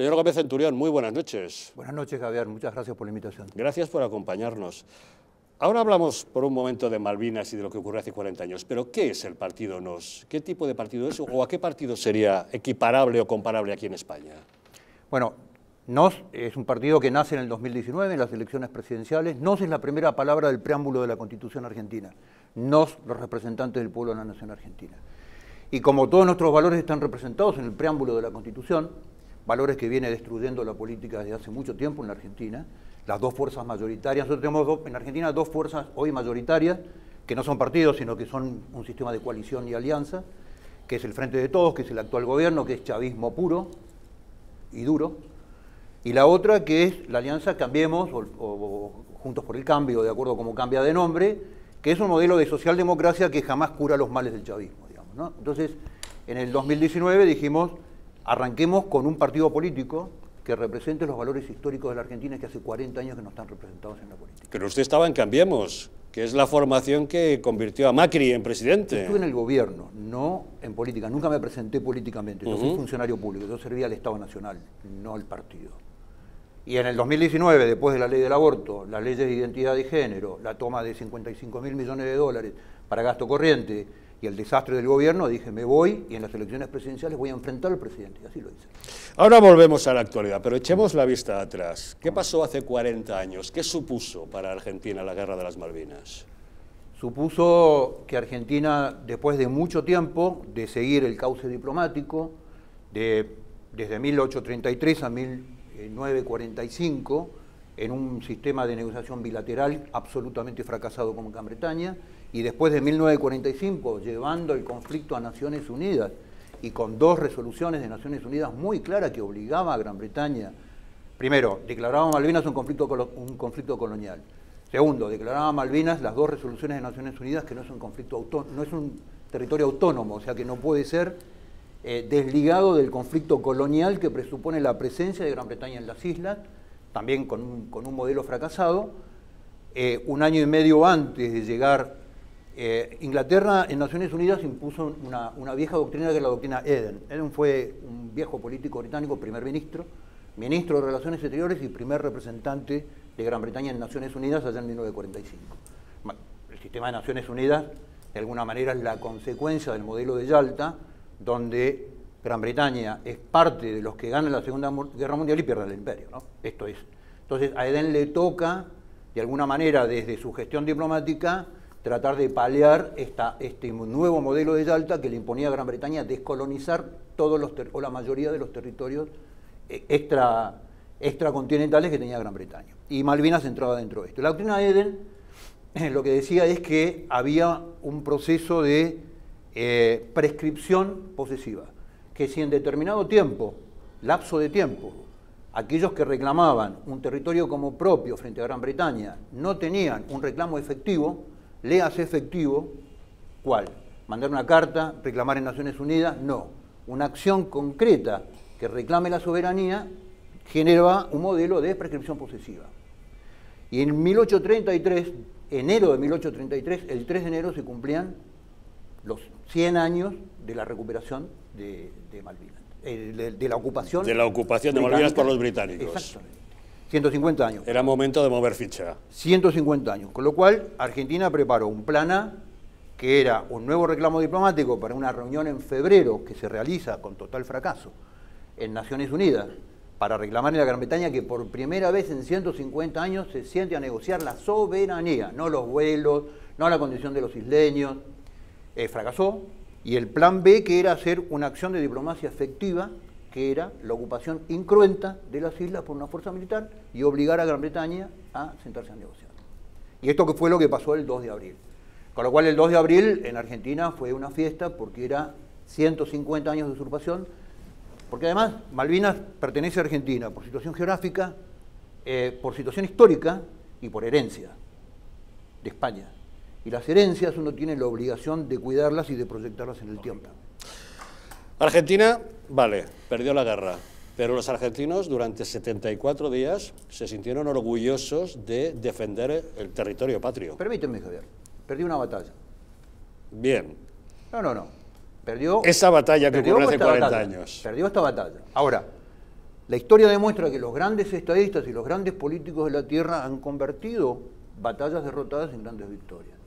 Señor Gómez Centurión, muy buenas noches. Buenas noches, Javier. Muchas gracias por la invitación. Gracias por acompañarnos. Ahora hablamos por un momento de Malvinas y de lo que ocurrió hace 40 años, pero ¿qué es el partido NOS? ¿Qué tipo de partido es o a qué partido sería equiparable o comparable aquí en España? Bueno, NOS es un partido que nace en el 2019 en las elecciones presidenciales. NOS es la primera palabra del preámbulo de la Constitución argentina. NOS, los representantes del pueblo de la nación argentina. Y como todos nuestros valores están representados en el preámbulo de la Constitución, valores que viene destruyendo la política desde hace mucho tiempo en la Argentina, las dos fuerzas mayoritarias, nosotros tenemos en Argentina dos fuerzas hoy mayoritarias, que no son partidos, sino que son un sistema de coalición y alianza, que es el Frente de Todos, que es el actual gobierno, que es chavismo puro y duro, y la otra que es la alianza Cambiemos, o, Juntos por el Cambio, de acuerdo como cambia de nombre, que es un modelo de socialdemocracia que jamás cura los males del chavismo. Digamos, Entonces, en el 2019 dijimos, arranquemos con un partido político que represente los valores históricos de la Argentina que hace 40 años que no están representados en la política. Pero usted estaba en Cambiemos, que es la formación que convirtió a Macri en presidente. Estuve en el gobierno, no en política. Nunca me presenté políticamente. Yo soy funcionario público, yo servía al Estado Nacional, no al partido. Y en el 2019, después de la ley del aborto, las leyes de identidad y género, la toma de 55 mil millones de dólares para gasto corriente y el desastre del gobierno, dije, me voy y en las elecciones presidenciales voy a enfrentar al presidente. Y así lo hice. Ahora volvemos a la actualidad, pero echemos la vista atrás. ¿Qué pasó hace 40 años? ¿Qué supuso para Argentina la guerra de las Malvinas? Supuso que Argentina, después de mucho tiempo de seguir el cauce diplomático, de, desde 1833 a 1833, 945 en un sistema de negociación bilateral absolutamente fracasado como Gran Bretaña, y después de 1945 llevando el conflicto a Naciones Unidas y con dos resoluciones de Naciones Unidas muy claras que obligaba a Gran Bretaña, primero, declaraba Malvinas un conflicto, un conflicto colonial. Segundo, declaraba Malvinas las dos resoluciones de Naciones Unidas que no es un conflicto no es un territorio autónomo, o sea que no puede ser eh, desligado del conflicto colonial que presupone la presencia de Gran Bretaña en las islas, también con un, modelo fracasado. Eh, un año y medio antes de llegar, eh, Inglaterra en Naciones Unidas impuso una, vieja doctrina que es la doctrina Eden. Eden fue un viejo político británico, primer ministro, ministro de Relaciones Exteriores y primer representante de Gran Bretaña en Naciones Unidas allá en 1945. el sistema de Naciones Unidas, de alguna manera, es la consecuencia del modelo de Yalta, donde Gran Bretaña es parte de los que ganan la Segunda Guerra Mundial y pierden el imperio. ¿no? Esto es. Entonces a Eden le toca, de alguna manera, desde su gestión diplomática, tratar de paliar esta, este nuevo modelo de Yalta que le imponía a Gran Bretaña descolonizar todos los o la mayoría de los territorios eh, extra, extracontinentales que tenía Gran Bretaña. Y Malvinas entraba dentro de esto. La doctrina de Eden lo que decía es que había un proceso de eh, prescripción posesiva, que si en determinado tiempo, lapso de tiempo, aquellos que reclamaban un territorio como propio frente a Gran Bretaña no tenían un reclamo efectivo, le hace efectivo, ¿cuál? ¿Mandar una carta, reclamar en Naciones Unidas? No. Una acción concreta que reclame la soberanía generaba un modelo de prescripción posesiva. Y en 1833, enero de 1833, el 3 de enero se cumplían los 100 años de la recuperación de, Malvinas, eh, de, la ocupación. De la ocupación de Malvinas por los británicos. Exactamente. 150 años. Era momento de mover ficha. 150 años. Con lo cual, Argentina preparó un plan A, que era un nuevo reclamo diplomático para una reunión en febrero que se realiza con total fracaso en Naciones Unidas para reclamar en la Gran Bretaña que por primera vez en 150 años se siente a negociar la soberanía, no los vuelos, no la condición de los isleños, eh, fracasó, y el plan B, que era hacer una acción de diplomacia efectiva, que era la ocupación incruenta de las islas por una fuerza militar y obligar a Gran Bretaña a sentarse a negociar. Y esto que fue lo que pasó el 2 de abril. Con lo cual el 2 de abril en Argentina fue una fiesta porque era 150 años de usurpación, porque además Malvinas pertenece a Argentina por situación geográfica, eh, por situación histórica y por herencia de España. Y las herencias uno tiene la obligación de cuidarlas y de proyectarlas en el tiempo. Argentina, vale, perdió la guerra, pero los argentinos durante 74 días se sintieron orgullosos de defender el territorio patrio. Permíteme, Javier, perdió una batalla. Bien. No, no, no. Perdió... Esa batalla que ocurrió hace 40 años. Perdió esta batalla. Ahora, La historia demuestra que los grandes estadistas y los grandes políticos de la Tierra han convertido batallas derrotadas en grandes victorias.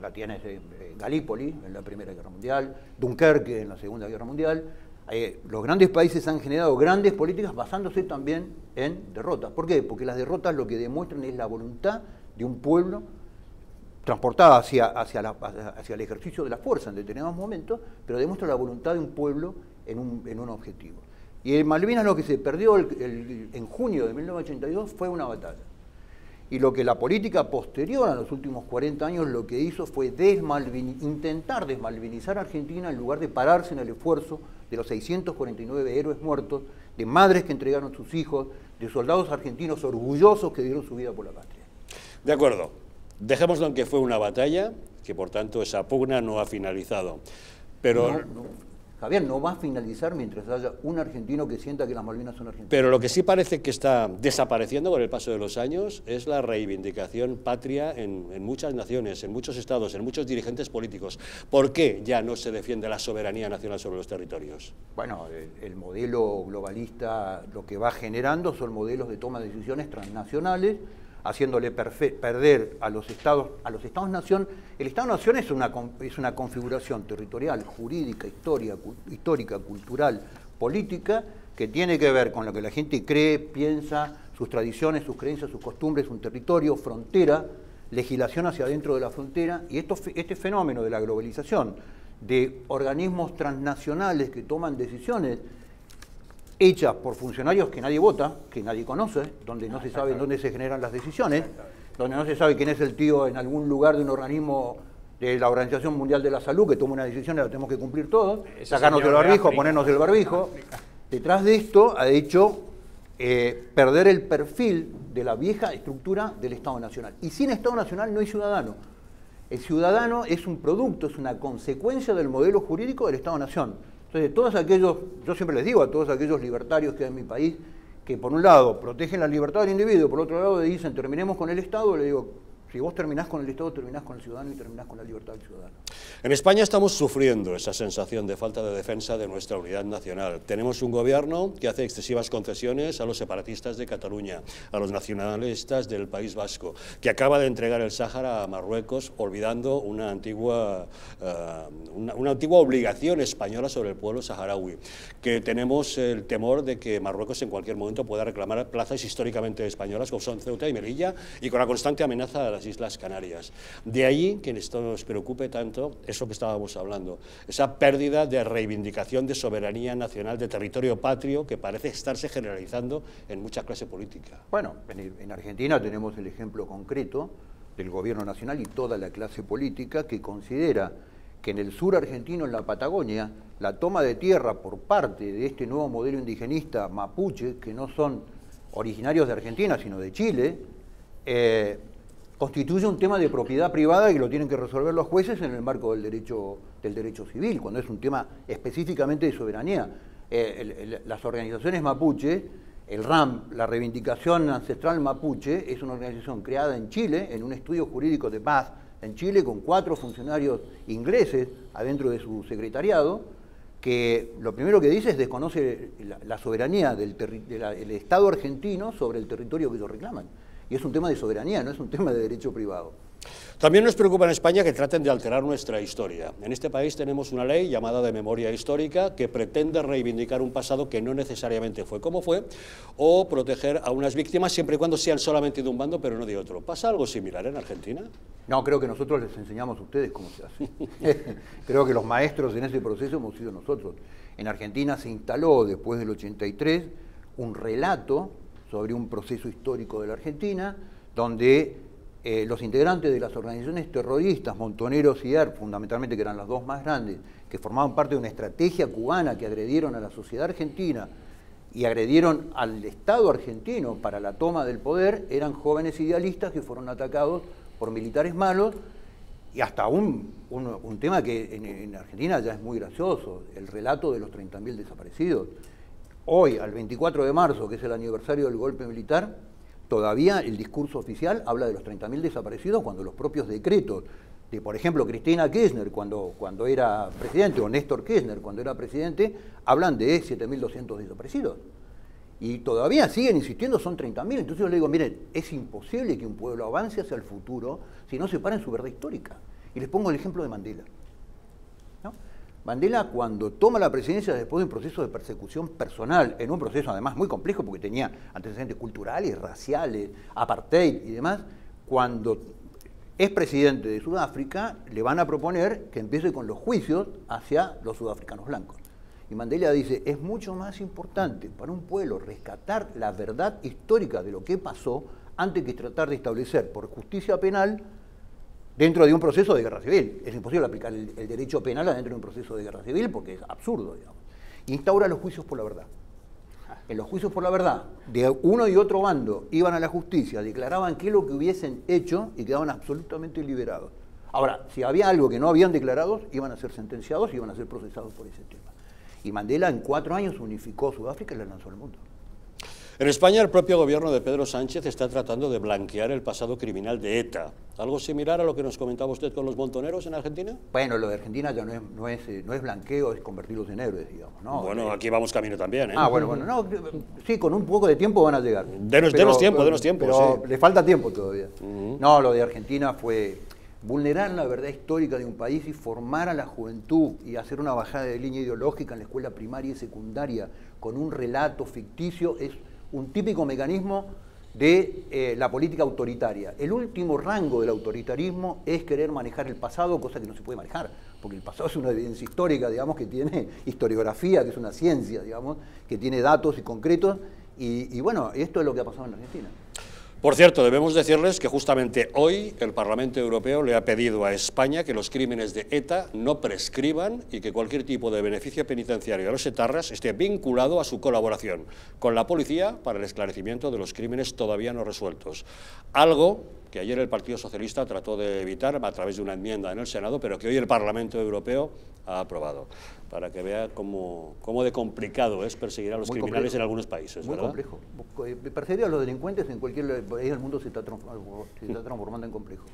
La tiene eh, Galípoli en la Primera Guerra Mundial, Dunkerque en la Segunda Guerra Mundial. Eh, los grandes países han generado grandes políticas basándose también en derrotas. ¿Por qué? Porque las derrotas lo que demuestran es la voluntad de un pueblo transportada hacia, hacia, hacia el ejercicio de la fuerza en determinados momentos, pero demuestra la voluntad de un pueblo en un, en un objetivo. Y en Malvinas lo que se perdió en junio de 1982 fue una batalla. Y lo que la política posterior a los últimos 40 años lo que hizo fue intentar desmalvinizar a Argentina en lugar de pararse en el esfuerzo de los 649 héroes muertos, de madres que entregaron sus hijos, de soldados argentinos orgullosos que dieron su vida por la patria. De acuerdo. Dejémoslo en que fue una batalla, que por tanto esa pugna no ha finalizado. Pero Javier, no va a finalizar mientras haya un argentino que sienta que las Malvinas son argentinas. Pero lo que sí parece que está desapareciendo con el paso de los años es la reivindicación patria en, muchas naciones, en muchos estados, en muchos dirigentes políticos. ¿Por qué ya no se defiende la soberanía nacional sobre los territorios? Bueno, el, modelo globalista lo que va generando son modelos de toma de decisiones transnacionales haciéndole perder a los estados, a los estados-nación. El estado-nación es una, es una configuración territorial, jurídica, histórica, cultural, política, que tiene que ver con lo que la gente cree, piensa, sus tradiciones, sus creencias, sus costumbres, un territorio, frontera, legislación hacia adentro de la frontera, y esto, este fenómeno de la globalización, de organismos transnacionales que toman decisiones hechas por funcionarios que nadie vota, que nadie conoce, donde no se sabe dónde se generan las decisiones, donde no se sabe quién es el tío en algún lugar de un organismo de la Organización Mundial de la Salud que toma una decisión y la tenemos que cumplir todos, sacarnos el barbijo, ponernos el barbijo. Detrás de esto ha hecho eh, perder el perfil de la vieja estructura del Estado Nacional. Y sin Estado Nacional no hay ciudadano. El ciudadano es un producto, es una consecuencia del modelo jurídico del Estado-Nación. Entonces, todos aquellos, yo siempre les digo a todos aquellos libertarios que hay en mi país, que por un lado protegen la libertad del individuo, por otro lado dicen terminemos con el Estado, le digo, si vos terminás con el Estado, terminás con el ciudadano y terminás con la libertad del ciudadano. En España estamos sufriendo esa sensación de falta de defensa de nuestra unidad nacional. Tenemos un gobierno que hace excesivas concesiones a los separatistas de Cataluña, a los nacionalistas del País Vasco, que acaba de entregar el Sáhara a Marruecos olvidando una antigua, eh, una, antigua obligación española sobre el pueblo saharaui, que tenemos el temor de que Marruecos en cualquier momento pueda reclamar plazas históricamente españolas como son Ceuta y Melilla y con la constante amenaza las Islas Canarias. De ahí que esto nos preocupe tanto eso que estábamos hablando, esa pérdida de reivindicación de soberanía nacional, de territorio patrio que parece estarse generalizando en mucha clase política. Bueno, en Argentina tenemos el ejemplo concreto del gobierno nacional y toda la clase política que considera que en el sur argentino, en la Patagonia, la toma de tierra por parte de este nuevo modelo indigenista mapuche, que no son originarios de Argentina, sino de Chile, eh, constituye un tema de propiedad privada que lo tienen que resolver los jueces en el marco del derecho, del derecho civil, cuando es un tema específicamente de soberanía. Eh, las organizaciones mapuche, el RAM, la Reivindicación Ancestral Mapuche, es una organización creada en Chile, en un estudio jurídico de paz en Chile, con cuatro funcionarios ingleses adentro de su secretariado, que lo primero que dice es desconoce la, soberanía del, del Estado argentino sobre el territorio que ellos reclaman. Y es un tema de soberanía, no es un tema de derecho privado. También nos preocupa en España que traten de alterar nuestra historia. En este país tenemos una ley llamada de memoria histórica que pretende reivindicar un pasado que no necesariamente fue como fue o proteger a unas víctimas siempre y cuando sean solamente de un bando pero no de otro. ¿Pasa algo similar en Argentina? No, creo que nosotros les enseñamos a ustedes cómo se hace. creo que los maestros en ese proceso hemos sido nosotros. En Argentina se instaló después del 83 un relato sobre un proceso histórico de la Argentina, donde eh, los integrantes de las organizaciones terroristas, Montoneros y ERP, fundamentalmente que eran las dos más grandes, que formaban parte de una estrategia cubana que agredieron a la sociedad argentina y agredieron al Estado argentino para la toma del poder, eran jóvenes idealistas que fueron atacados por militares malos. Y hasta un, un, tema que en, en, Argentina ya es muy gracioso, el relato de los 30.000 desaparecidos hoy, al 24 de marzo, que es el aniversario del golpe militar, todavía el discurso oficial habla de los 30.000 desaparecidos cuando los propios decretos de, por ejemplo, Cristina Kirchner cuando, cuando era presidente, o Néstor Kirchner cuando era presidente, hablan de 7.200 desaparecidos. Y todavía siguen insistiendo, son 30.000. Entonces yo le digo, miren, es imposible que un pueblo avance hacia el futuro si no se para en su verdad histórica. Y les pongo el ejemplo de Mandela. Mandela cuando toma la presidencia después de un proceso de persecución personal, en un proceso además muy complejo porque tenía antecedentes culturales, raciales, apartheid y demás, cuando es presidente de Sudáfrica, le van a proponer que empiece con los juicios hacia los sudafricanos blancos. Y Mandela dice, es mucho más importante para un pueblo rescatar la verdad histórica de lo que pasó antes que tratar de establecer por justicia penal dentro de un proceso de guerra civil. Es imposible aplicar el, derecho penal dentro de un proceso de guerra civil porque es absurdo, digamos. Instaura los juicios por la verdad. En los juicios por la verdad, de uno y otro bando iban a la justicia, declaraban qué es lo que hubiesen hecho y quedaban absolutamente liberados. Ahora, si había algo que no habían declarado, iban a ser sentenciados y iban a ser procesados por ese tema. Y Mandela en cuatro años unificó Sudáfrica y la lanzó al mundo. En España, el propio gobierno de Pedro Sánchez está tratando de blanquear el pasado criminal de ETA. ¿Algo similar a lo que nos comentaba usted con los montoneros en Argentina? Bueno, lo de Argentina ya no es, no es, no es blanqueo, es convertirlos en héroes, digamos. ¿no? Bueno, aquí vamos camino también. ¿eh? Ah, bueno, bueno. No, sí, con un poco de tiempo van a llegar. Denos, tiempo, denos tiempo. Pero le falta tiempo todavía. No, lo de Argentina fue vulnerar la verdad histórica de un país y formar a la juventud y hacer una bajada de línea ideológica en la escuela primaria y secundaria con un relato ficticio es un típico mecanismo de eh, la política autoritaria. El último rango del autoritarismo es querer manejar el pasado, cosa que no se puede manejar, porque el pasado es una evidencia histórica, digamos, que tiene historiografía, que es una ciencia, digamos, que tiene datos y concretos, y, y bueno, esto es lo que ha pasado en Argentina. Por cierto, debemos decirles que justamente hoy el Parlamento Europeo le ha pedido a España que los crímenes de ETA no prescriban y que cualquier tipo de beneficio penitenciario a los etarras esté vinculado a su colaboración con la policía para el esclarecimiento de los crímenes todavía no resueltos. Algo que ayer el Partido Socialista trató de evitar a través de una enmienda en el Senado, pero que hoy el Parlamento Europeo ha aprobado, para que vea cómo, cómo de complicado es perseguir a los criminales en algunos países. Muy complejo. Eh, perseguir a los delincuentes en cualquier país del mundo se está, transformando en complejo.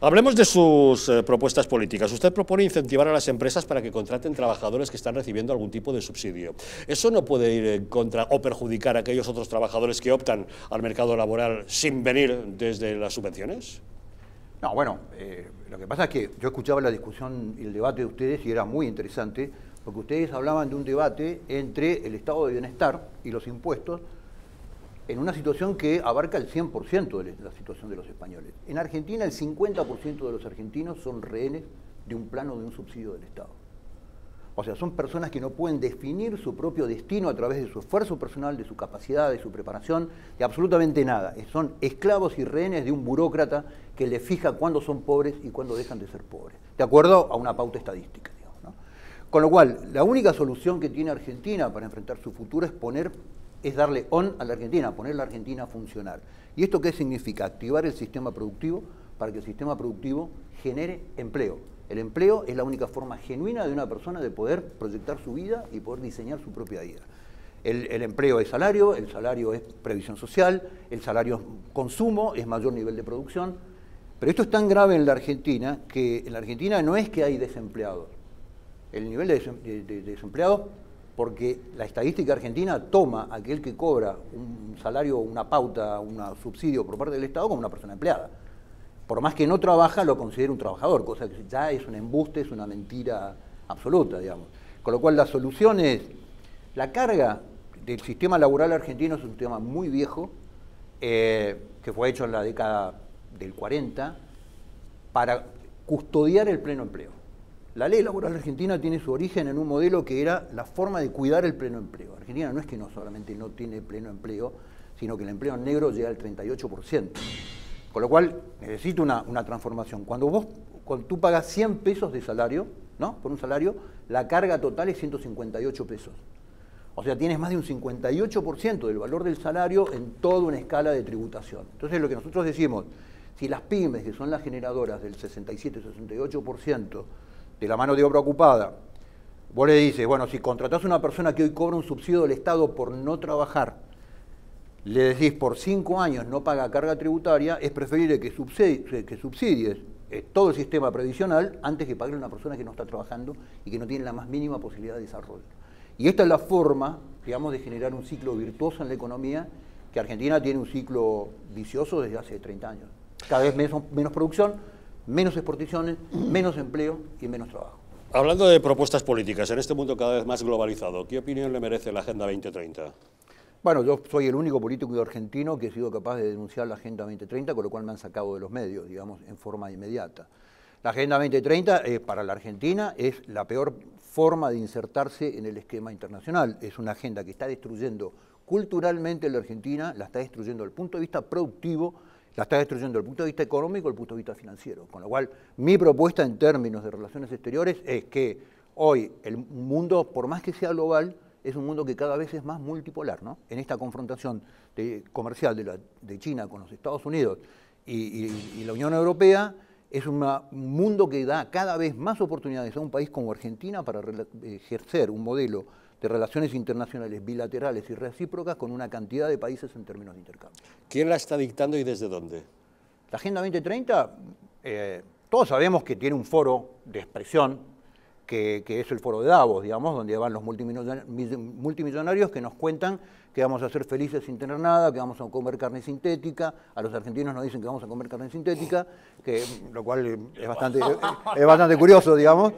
Hablemos de sus eh, propuestas políticas. Usted propone incentivar a las empresas para que contraten trabajadores que están recibiendo algún tipo de subsidio. ¿Eso no puede ir en contra o perjudicar a aquellos otros trabajadores que optan al mercado laboral sin venir desde las subvenciones? No, bueno, eh, lo que pasa es que yo escuchaba la discusión y el debate de ustedes y era muy interesante, porque ustedes hablaban de un debate entre el estado de bienestar y los impuestos en una situación que abarca el 100% de la situación de los españoles. En Argentina el 50% de los argentinos son rehenes de un plano de un subsidio del Estado. O sea, son personas que no pueden definir su propio destino a través de su esfuerzo personal, de su capacidad, de su preparación, de absolutamente nada. Son esclavos y rehenes de un burócrata que les fija cuándo son pobres y cuándo dejan de ser pobres, de acuerdo a una pauta estadística. Con lo cual, la única solución que tiene Argentina para enfrentar su futuro es poner, es darle on a la Argentina, poner la Argentina a funcionar. ¿Y esto qué significa? Activar el sistema productivo para que el sistema productivo genere empleo el empleo es la única forma genuina de una persona de poder proyectar su vida y poder diseñar su propia vida. El, empleo es salario, el salario es previsión social, el salario es consumo, es mayor nivel de producción. Pero esto es tan grave en la Argentina que en la Argentina no es que hay desempleados. El nivel de, desempleados, porque la estadística argentina toma a aquel que cobra un salario, una pauta, un subsidio por parte del Estado como una persona empleada por más que no trabaja, lo considera un trabajador, cosa que ya es un embuste, es una mentira absoluta, digamos. Con lo cual la solución es, la carga del sistema laboral argentino es un tema muy viejo, eh, que fue hecho en la década del 40, para custodiar el pleno empleo. La ley laboral argentina tiene su origen en un modelo que era la forma de cuidar el pleno empleo. Argentina no es que no solamente no tiene pleno empleo, sino que el empleo negro llega al 38%. Con lo cual necesita una, transformación. Cuando vos, cuando tú pagas 100 pesos de salario, ¿no? Por un salario, la carga total es 158 pesos. O sea, tienes más de un 58% del valor del salario en toda una escala de tributación. Entonces, lo que nosotros decimos, si las pymes, que son las generadoras del 67-68% de la mano de obra ocupada, vos le dices, bueno, si contratás a una persona que hoy cobra un subsidio del Estado por no trabajar, le decís por cinco años no paga carga tributaria, es preferible que, subsidies, eh, todo el sistema previsional antes que pague a una persona que no está trabajando y que no tiene la más mínima posibilidad de desarrollo. Y esta es la forma, digamos, de generar un ciclo virtuoso en la economía, que Argentina tiene un ciclo vicioso desde hace 30 años. Cada vez menos producción, menos exportaciones, menos empleo y menos trabajo. Hablando de propuestas políticas, en este mundo cada vez más globalizado, ¿qué opinión le merece la Agenda 2030? Bueno, yo soy el único político argentino que he sido capaz de denunciar la Agenda 2030, con lo cual me han sacado de los medios, digamos, en forma inmediata. La Agenda 2030 eh, para la Argentina es la peor forma de insertarse en el esquema internacional. Es una agenda que está destruyendo culturalmente la Argentina, la está destruyendo desde el punto de vista productivo, la está destruyendo desde el punto de vista económico y el punto de vista financiero. Con lo cual, mi propuesta en términos de relaciones exteriores es que hoy el mundo, por más que sea global, es un mundo que cada vez es más multipolar, ¿no? En esta confrontación comercial de, China con los Estados Unidos y, la Unión Europea, es un mundo que da cada vez más oportunidades a un país como Argentina para ejercer un modelo de relaciones internacionales bilaterales y recíprocas con una cantidad de países en términos de intercambio. ¿Quién la está dictando y desde dónde? La Agenda 2030, eh, todos sabemos que tiene un foro de expresión que, es el foro de Davos, digamos, donde van los multimillonarios que nos cuentan que vamos a ser felices sin tener nada, que vamos a comer carne sintética, a los argentinos nos dicen que vamos a comer carne sintética, que, lo cual es bastante, es bastante curioso, digamos.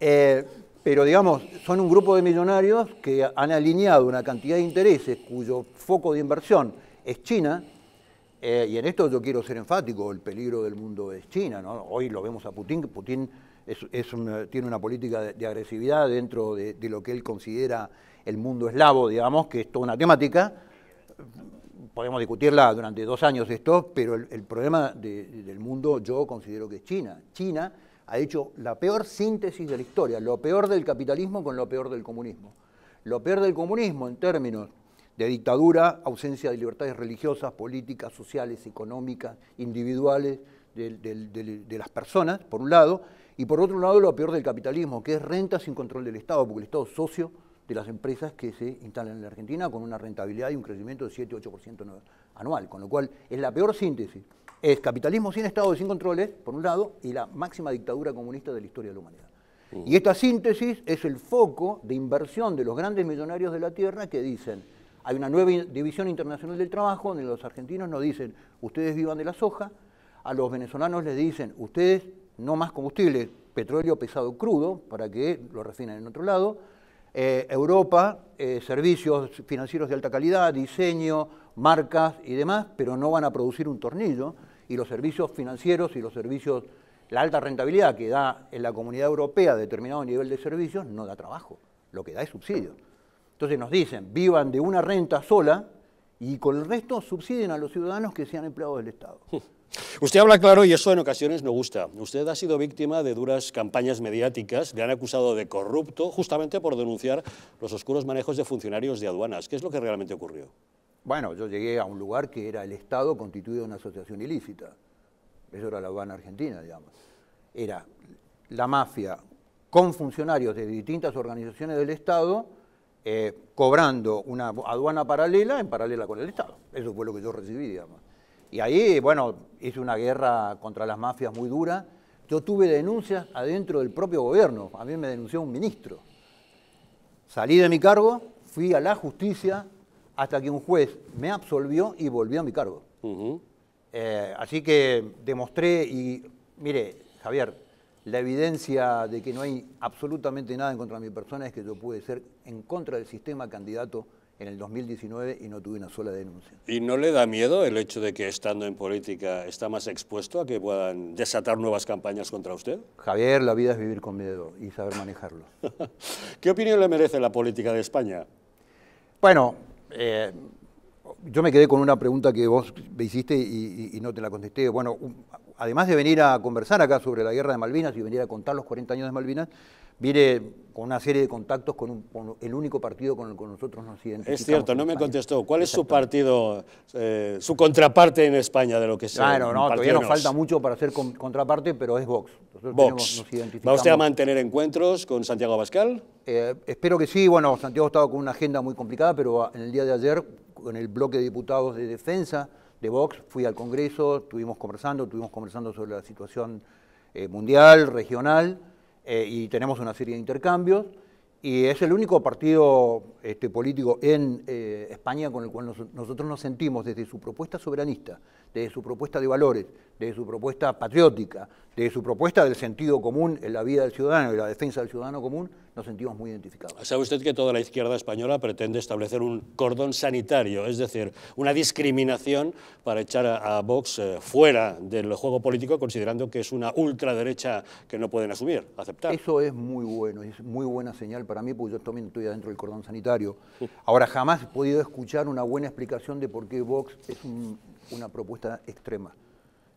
Eh, pero, digamos, son un grupo de millonarios que han alineado una cantidad de intereses cuyo foco de inversión es China, eh, y en esto yo quiero ser enfático, el peligro del mundo es China, ¿no? Hoy lo vemos a Putin, Putin tiene una política de, agresividad dentro de, lo que él considera el mundo eslavo, digamos, que es toda una temática. Podemos discutirla durante dos años esto, pero el, problema del mundo yo considero que es China. China ha hecho la peor síntesis de la historia, lo peor del capitalismo con lo peor del comunismo. Lo peor del comunismo en términos de dictadura, ausencia de libertades religiosas, políticas, sociales, económicas, individuales de las personas, por un lado, y por otro lado, lo peor del capitalismo, que es renta sin control del Estado, porque el Estado es socio de las empresas que se instalan en la Argentina con una rentabilidad y un crecimiento de 7-8% anual. Con lo cual, es la peor síntesis. Es capitalismo sin Estado y sin controles, por un lado, y la máxima dictadura comunista de la historia de la humanidad. Y esta síntesis es el foco de inversión de los grandes millonarios de la Tierra que dicen, hay una nueva división internacional del trabajo donde los argentinos nos dicen, ustedes vivan de la soja, a los venezolanos les dicen, ustedes no más combustible, petróleo pesado crudo, para que lo refinen en otro lado. Eh, Europa, eh, servicios financieros de alta calidad, diseño, marcas y demás, pero no van a producir un tornillo. Y los servicios financieros y los servicios, la alta rentabilidad que da en la comunidad europea determinado nivel de servicios, no da trabajo. Lo que da es subsidio. Entonces nos dicen, vivan de una renta sola y con el resto subsidien a los ciudadanos que sean empleados del Estado. Usted habla claro y eso en ocasiones no gusta. Usted ha sido víctima de duras campañas mediáticas, le han acusado de corrupto justamente por denunciar los oscuros manejos de funcionarios de aduanas. ¿Qué es lo que realmente ocurrió? Bueno, yo llegué a un lugar que era el Estado constituido en una asociación ilícita. Eso era la aduana argentina, digamos. Era la mafia con funcionarios de distintas organizaciones del Estado eh, cobrando una aduana paralela en paralela con el Estado. Eso fue lo que yo recibí, digamos. Y ahí, bueno, hice una guerra contra las mafias muy dura. Yo tuve denuncias adentro del propio gobierno. A mí me denunció un ministro. Salí de mi cargo, fui a la justicia hasta que un juez me absolvió y volvió a mi cargo. Eh, así que demostré y, mire, Javier, la evidencia de que no hay absolutamente nada en contra de mi persona es que yo pude ser en contra del sistema candidato en el 2019 y no tuve una sola denuncia. ¿Y no le da miedo el hecho de que estando en política está más expuesto a que puedan desatar nuevas campañas contra usted? Javier, la vida es vivir con miedo y saber manejarlo. ¿Qué opinión le merece la política de España? Bueno, eh, yo me quedé con una pregunta que vos me hiciste y, y no te la contesté. Bueno, además de venir a conversar acá sobre la guerra de Malvinas y venir a contar los 40 años de Malvinas, Vine con una serie de contactos con, el único partido con el que nosotros nos identificamos. Es cierto, no me contestó. ¿Cuál es su partido, eh, su contraparte en España de lo que sea? Claro, no, todavía nos falta mucho para ser contraparte, pero es Vox. Vox. ¿Va usted a mantener encuentros con Santiago Abascal? Eh, espero que sí. Bueno, Santiago estaba con una agenda muy complicada, pero en el día de ayer, con el bloque de diputados de defensa de Vox, fui al Congreso, estuvimos conversando, estuvimos conversando sobre la situación eh, mundial, regional. Eh, y tenemos una serie de intercambios. y es el único partido este, político en eh, España con el cual nosotros nos sentimos desde su propuesta soberanista, desde su propuesta de valores, desde su propuesta patriótica, desde su propuesta del sentido común en la vida del ciudadano y la defensa del ciudadano común, nos sentimos muy identificados. ¿Sabe usted que toda la izquierda española pretende establecer un cordón sanitario, es decir, una discriminación para echar a, Vox eh, fuera del juego político, considerando que es una ultraderecha que no pueden asumir, aceptar? Eso es muy bueno, es muy buena señal para mí, porque yo también estoy adentro del cordón sanitario. Ahora, jamás he podido escuchar una buena explicación de por qué Vox es una propuesta extrema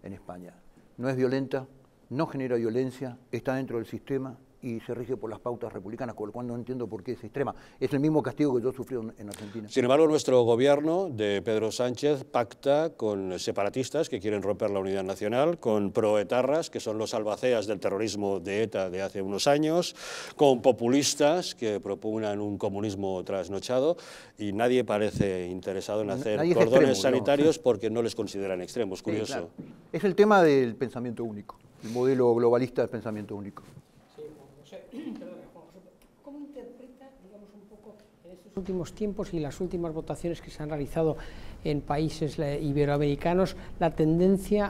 en España. No es violenta, no genera violencia, está dentro del sistema, y se rige por las pautas republicanas, con lo cual no entiendo por qué es extrema. Es el mismo castigo que yo sufrí en Argentina. Sin embargo, nuestro gobierno de Pedro Sánchez pacta con separatistas que quieren romper la unidad nacional, con proetarras, que son los albaceas del terrorismo de ETA de hace unos años, con populistas que propugnan un comunismo trasnochado y nadie parece interesado en hacer cordones sanitarios porque no les consideran extremos. Curioso. Es el tema del pensamiento único, el modelo globalista del pensamiento único. ¿cómo interpreta, digamos, un poco en estos últimos tiempos y las últimas votaciones que se han realizado en países iberoamericanos la tendencia